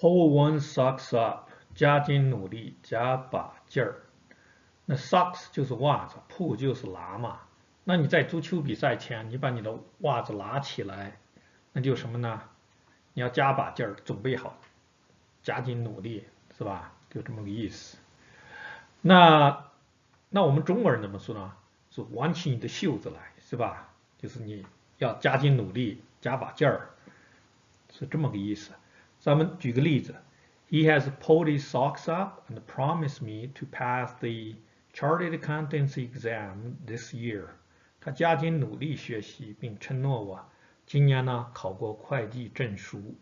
Pull one socks up，加紧努力，加把劲儿。那 socks 就是袜子，pull 就是拿嘛。那你在足球比赛前，你把你的袜子拿起来，那就什么呢？你要加把劲儿，准备好，加紧努力，是吧？就这么个意思。那那我们中国人怎么说呢？是挽起你的袖子来，是吧？就是你要加紧努力，加把劲儿，是这么个意思。咱们举个例子，He has pulled his socks up and promised me to pass the Chartered Accountancy exam this year。他加紧努力学习，并承诺我今年呢考过会计证书。